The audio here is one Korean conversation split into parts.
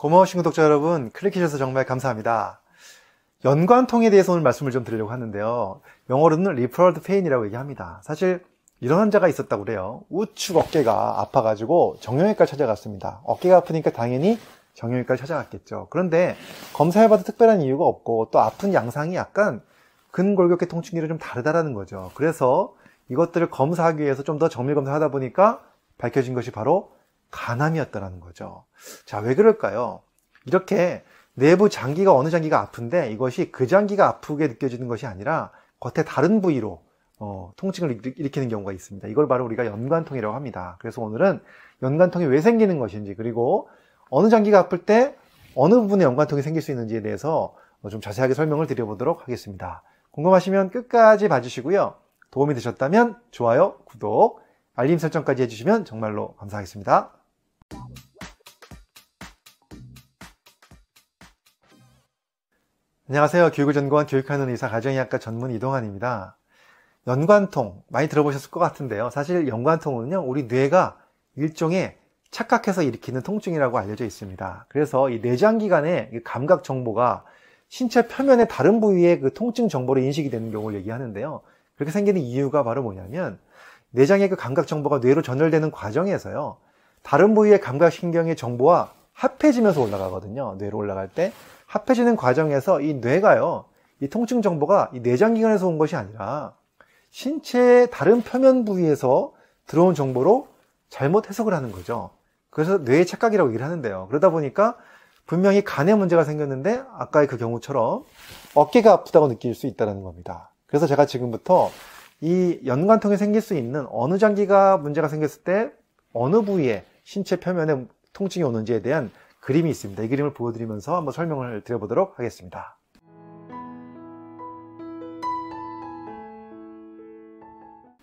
고마우신 구독자 여러분, 클릭해주셔서 정말 감사합니다. 연관통에 대해서 오늘 말씀을 좀 드리려고 하는데요. 영어로는 referred pain이라고 얘기합니다. 사실 이런 환자가 있었다고 그래요. 우측 어깨가 아파가지고 정형외과 찾아갔습니다. 어깨가 아프니까 당연히 정형외과 찾아갔겠죠. 그런데 검사해봐도 특별한 이유가 없고 또 아픈 양상이 약간 근골격계 통증기를 좀 다르다라는 거죠. 그래서 이것들을 검사하기 위해서 좀 더 정밀 검사하다 보니까 밝혀진 것이 바로 간암이었다는 거죠. 자, 왜 그럴까요? 이렇게 내부 장기가 어느 장기가 아픈데 이것이 그 장기가 아프게 느껴지는 것이 아니라 겉에 다른 부위로 어, 통증을 일으키는 경우가 있습니다. 이걸 바로 우리가 연관통이라고 합니다. 그래서 오늘은 연관통이 왜 생기는 것인지 그리고 어느 장기가 아플 때 어느 부분에 연관통이 생길 수 있는지에 대해서 좀 자세하게 설명을 드려보도록 하겠습니다. 궁금하시면 끝까지 봐주시고요. 도움이 되셨다면 좋아요, 구독, 알림 설정까지 해주시면 정말로 감사하겠습니다. 안녕하세요. 교육을 전공한 교육하는 의사 가정의학과 전문 이동환입니다. 연관통 많이 들어보셨을 것 같은데요. 사실 연관통은요, 우리 뇌가 일종의 착각해서 일으키는 통증이라고 알려져 있습니다. 그래서 이 내장기관의 감각 정보가 신체 표면의 다른 부위의 그 통증 정보로 인식이 되는 경우를 얘기하는데요. 그렇게 생기는 이유가 바로 뭐냐면 내장의 그 감각 정보가 뇌로 전달되는 과정에서요. 다른 부위의 감각 신경의 정보와 합해지면서 올라가거든요. 뇌로 올라갈 때 합해지는 과정에서 이 뇌가요. 이 통증 정보가 이 내장기관에서 온 것이 아니라 신체의 다른 표면 부위에서 들어온 정보로 잘못 해석을 하는 거죠. 그래서 뇌의 착각이라고 얘기를 하는데요. 그러다 보니까 분명히 간에 문제가 생겼는데 아까의 그 경우처럼 어깨가 아프다고 느낄 수 있다는 겁니다. 그래서 제가 지금부터 이 연관통에 생길 수 있는 어느 장기가 문제가 생겼을 때 어느 부위에 신체 표면에 통증이 오는지에 대한 그림이 있습니다. 이 그림을 보여드리면서 한번 설명을 드려보도록 하겠습니다.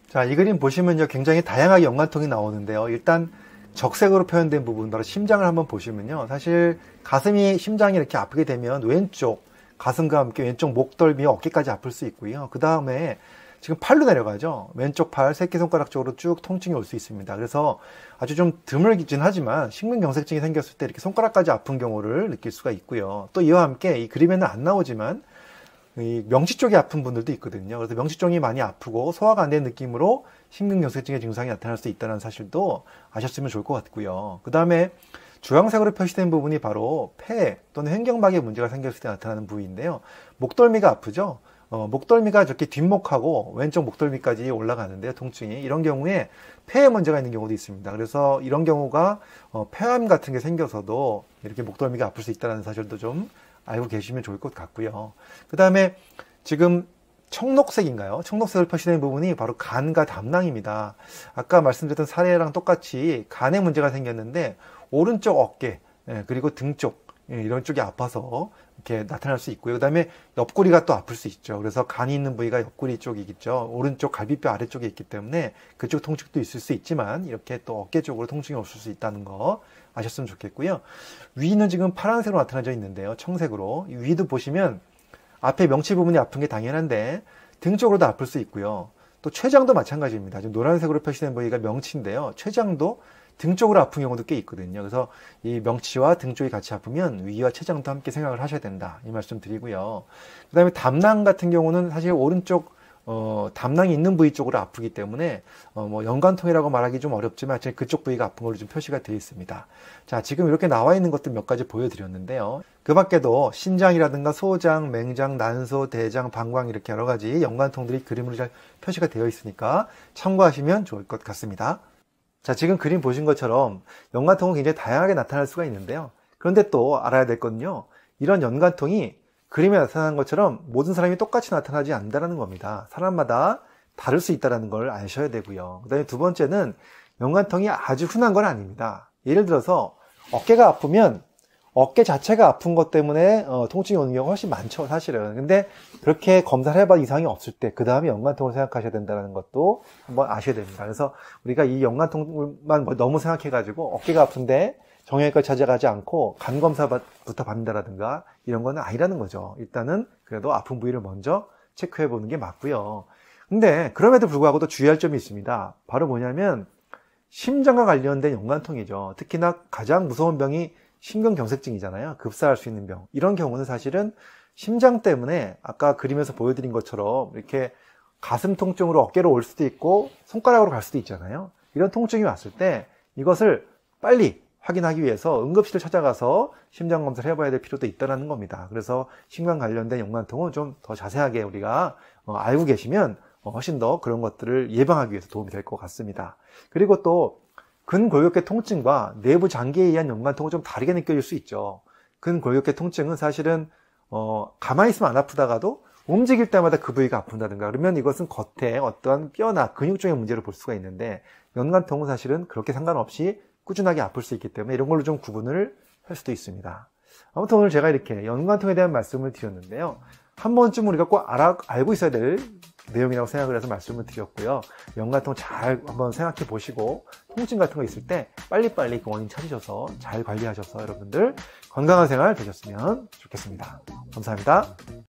자, 이 그림 보시면요. 굉장히 다양하게 연관통이 나오는데요. 일단 적색으로 표현된 부분, 바로 심장을 한번 보시면요. 사실 가슴이, 심장이 이렇게 아프게 되면 왼쪽, 가슴과 함께 왼쪽 목덜미, 어깨까지 아플 수 있고요. 그 다음에 지금 팔로 내려가죠. 왼쪽 팔, 새끼손가락 쪽으로 쭉 통증이 올 수 있습니다. 그래서 아주 좀 드물긴 하지만 식문경색증이 생겼을 때 이렇게 손가락까지 아픈 경우를 느낄 수가 있고요. 또 이와 함께 이 그림에는 안 나오지만 이 명치 쪽이 아픈 분들도 있거든요. 그래서 명치 쪽이 많이 아프고 소화가 안 되는 느낌으로 심근경색증의 증상이 나타날 수 있다는 사실도 아셨으면 좋을 것 같고요. 그 다음에 주황색으로 표시된 부분이 바로 폐 또는 횡경막에 문제가 생겼을 때 나타나는 부위인데요. 목덜미가 아프죠. 어, 목덜미가 저렇게 뒷목하고 왼쪽 목덜미까지 올라가는데요. 통증이 이런 경우에 폐에 문제가 있는 경우도 있습니다. 그래서 이런 경우가 어, 폐암 같은 게 생겨서도 이렇게 목덜미가 아플 수 있다는 사실도 좀 알고 계시면 좋을 것 같고요. 그 다음에 지금 청록색인가요? 청록색을 표시된 부분이 바로 간과 담낭입니다. 아까 말씀드렸던 사례랑 똑같이 간에 문제가 생겼는데 오른쪽 어깨 예, 그리고 등 쪽 이런 쪽이 아파서 이렇게 나타날 수 있고요. 그 다음에 옆구리가 또 아플 수 있죠. 그래서 간이 있는 부위가 옆구리 쪽이겠죠. 오른쪽 갈비뼈 아래쪽에 있기 때문에 그쪽 통증도 있을 수 있지만 이렇게 또 어깨 쪽으로 통증이 없을 수 있다는 거 아셨으면 좋겠고요. 위는 지금 파란색으로 나타나져 있는데요. 청색으로. 위도 보시면 앞에 명치 부분이 아픈 게 당연한데 등 쪽으로도 아플 수 있고요. 또 췌장도 마찬가지입니다. 지금 노란색으로 표시된 부위가 명치인데요. 췌장도 등 쪽으로 아픈 경우도 꽤 있거든요. 그래서 이 명치와 등 쪽이 같이 아프면 위와 췌장도 함께 생각을 하셔야 된다. 이 말씀 드리고요. 그 다음에 담낭 같은 경우는 사실 오른쪽 어, 담낭이 있는 부위 쪽으로 아프기 때문에 어, 뭐 연관통이라고 말하기 좀 어렵지만 그쪽 부위가 아픈 걸로 좀 표시가 되어 있습니다. 자, 지금 이렇게 나와 있는 것들 몇 가지 보여드렸는데요. 그 밖에도 신장이라든가 소장, 맹장, 난소, 대장, 방광 이렇게 여러 가지 연관통들이 그림으로 잘 표시가 되어 있으니까 참고하시면 좋을 것 같습니다. 자, 지금 그림 보신 것처럼 연관통은 굉장히 다양하게 나타날 수가 있는데요. 그런데 또 알아야 될 건요. 이런 연관통이 그림에 나타난 것처럼 모든 사람이 똑같이 나타나지 않는다는 겁니다. 사람마다 다를 수 있다는 걸 아셔야 되고요. 그 다음에 두 번째는 연관통이 아주 흔한 건 아닙니다. 예를 들어서 어깨가 아프면 어깨 자체가 아픈 것 때문에 어, 통증이 오는 경우가 훨씬 많죠, 사실은. 근데 그렇게 검사를 해봐 이상이 없을 때, 그 다음에 연관통을 생각하셔야 된다는 것도 한번 아셔야 됩니다. 그래서 우리가 이 연관통만 뭐 너무 생각해 가지고 어깨가 아픈데 정형외과 찾아가지 않고 간 검사부터 받는다라든가 이런 거는 아니라는 거죠. 일단은 그래도 아픈 부위를 먼저 체크해 보는 게 맞고요. 근데 그럼에도 불구하고 도 주의할 점이 있습니다. 바로 뭐냐면 심장과 관련된 연관통이죠. 특히나 가장 무서운 병이 심근경색증이잖아요. 급사할 수 있는 병. 이런 경우는 사실은 심장 때문에 아까 그림에서 보여드린 것처럼 이렇게 가슴 통증으로 어깨로 올 수도 있고 손가락으로 갈 수도 있잖아요. 이런 통증이 왔을 때 이것을 빨리 확인하기 위해서 응급실을 찾아가서 심장 검사를 해봐야 될 필요도 있다는 겁니다. 그래서 심관 관련된 연관통은 좀 더 자세하게 우리가 어, 알고 계시면 어, 훨씬 더 그런 것들을 예방하기 위해서 도움이 될 것 같습니다. 그리고 또 근골격계 통증과 내부 장기에 의한 연관통은 좀 다르게 느껴질 수 있죠. 근골격계 통증은 사실은 어, 가만히 있으면 안 아프다가도 움직일 때마다 그 부위가 아픈다든가 그러면 이것은 겉에 어떠한 뼈나 근육 쪽의 문제를 볼 수가 있는데 연관통은 사실은 그렇게 상관없이 꾸준하게 아플 수 있기 때문에 이런 걸로 좀 구분을 할 수도 있습니다. 아무튼 오늘 제가 이렇게 연관통에 대한 말씀을 드렸는데요. 한 번쯤 우리가 꼭 알아, 알고 있어야 될 내용이라고 생각을 해서 말씀을 드렸고요. 연관통 잘 한번 생각해 보시고 통증 같은 거 있을 때 빨리빨리 그 원인 찾으셔서 잘 관리하셔서 여러분들 건강한 생활 되셨으면 좋겠습니다. 감사합니다.